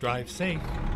Drive safe.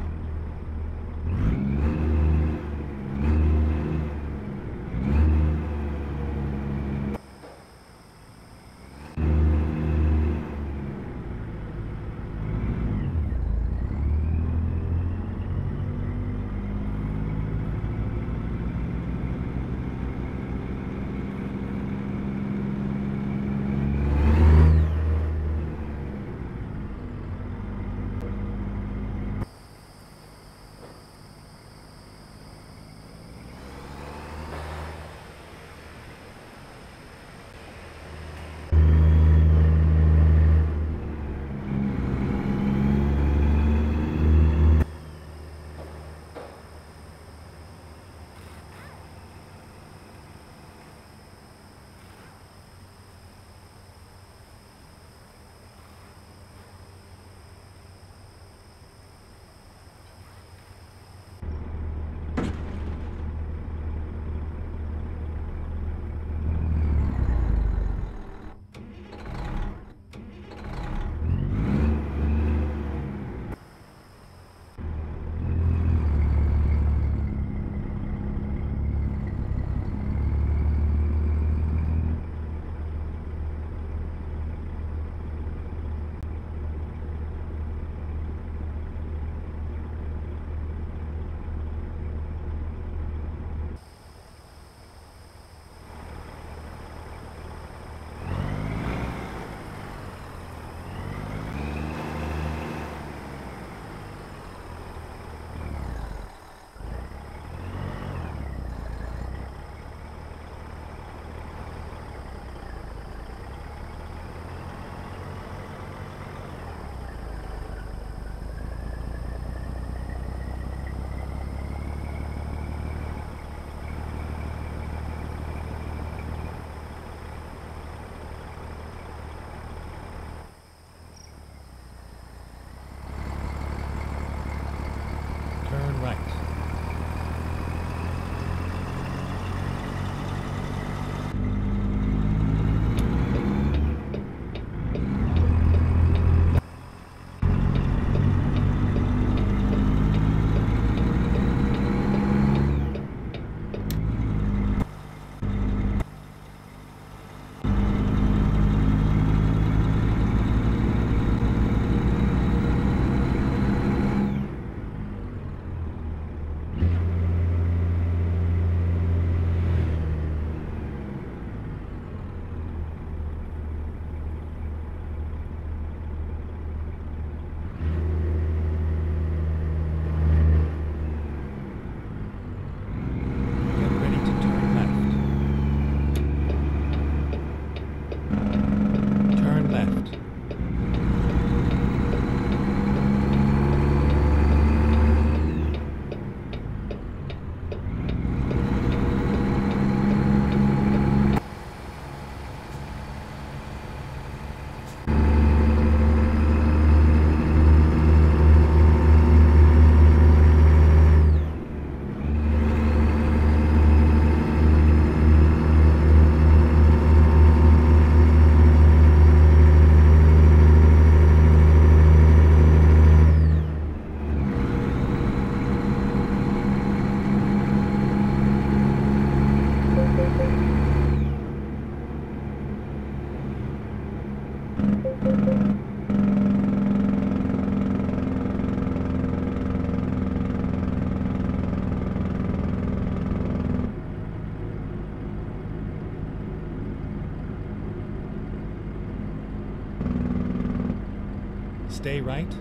Stay right.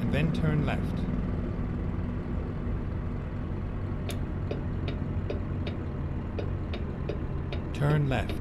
And then turn left. Turn left.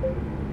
Thank you.